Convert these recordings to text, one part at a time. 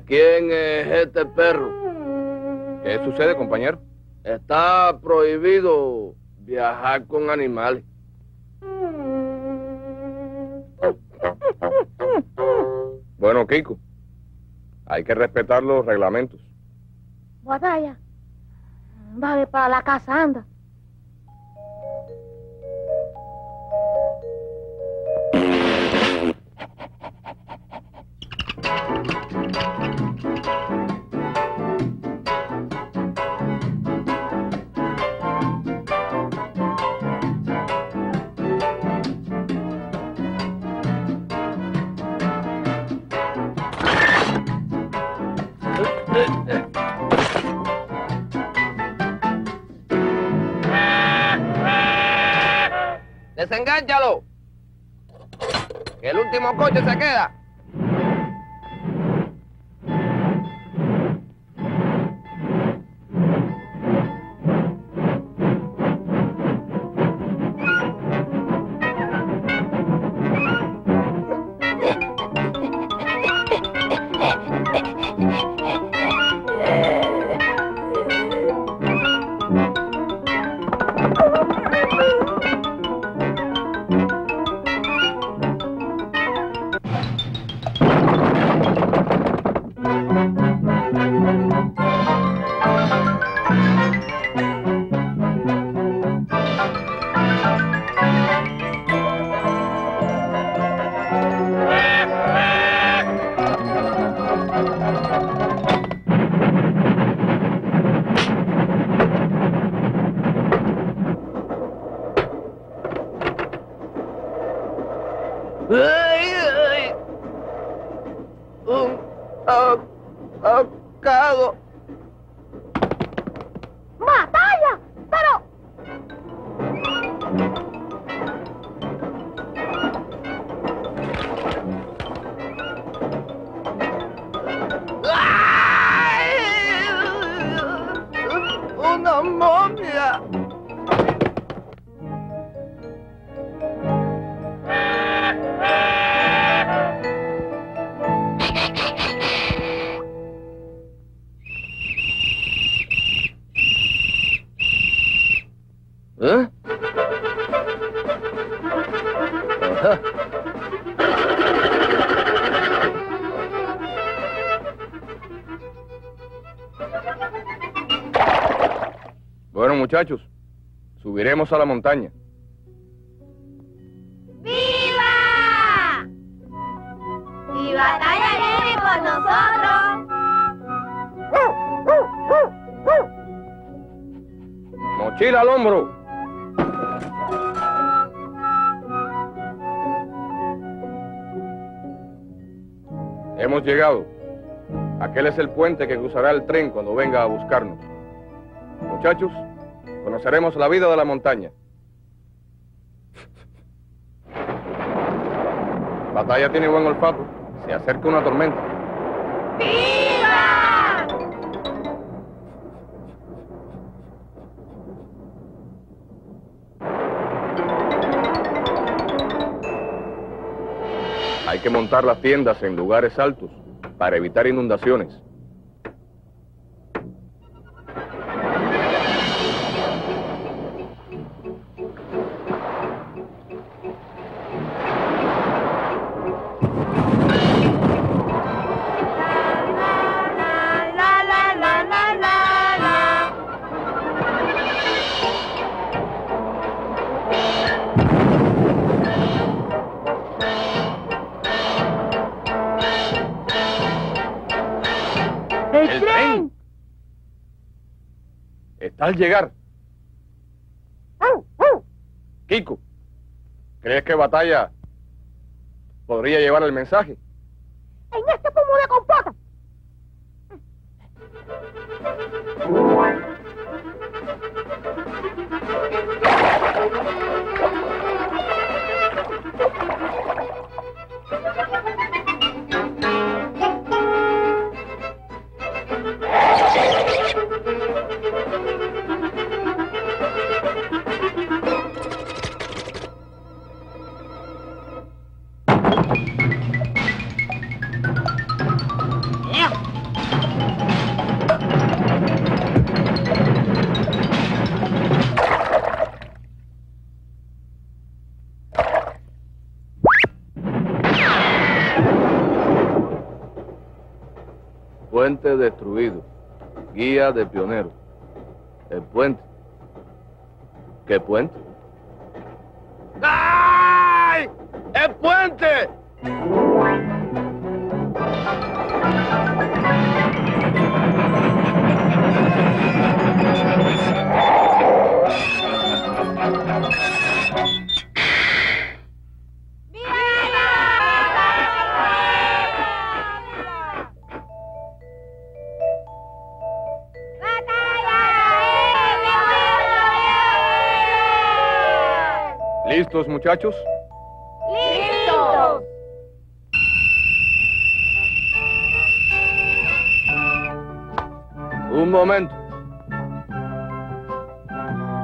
quién es este perro? ¿Qué sucede, compañero? Está prohibido viajar con animales. Bueno, Kiko, hay que respetar los reglamentos. Batalla. Dale para la casa, anda. ¡Desengánchalo! Que el último coche se queda. ¡Ay, ay! Un ahogado. ¡Batalla! Pero... ¡Ay! ¡Una momia! ¿Eh? Ajá. Bueno, muchachos, subiremos a la montaña. ¡Viva! ¡Y batalla viene por nosotros! Mochila al hombro. Hemos llegado. Aquel es el puente que cruzará el tren cuando venga a buscarnos. Muchachos, conoceremos la vida de la montaña. Batalla tiene buen olfato. Se acerca una tormenta. ¡Viva! Hay que montar las tiendas en lugares altos para evitar inundaciones. Está al llegar. Kiko, ¿crees que Batalla podría llevar el mensaje? ¡En este pomo de compota! Destruido. Guía de pionero. El puente. ¿Qué puente? ¡Ay! ¡El puente! ¿Listos, muchachos? ¡Listos! Un momento.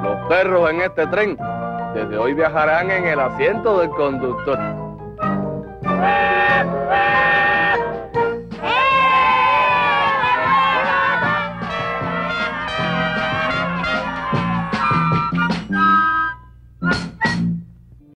Los perros en este tren desde hoy viajarán en el asiento del conductor. ¡Eh!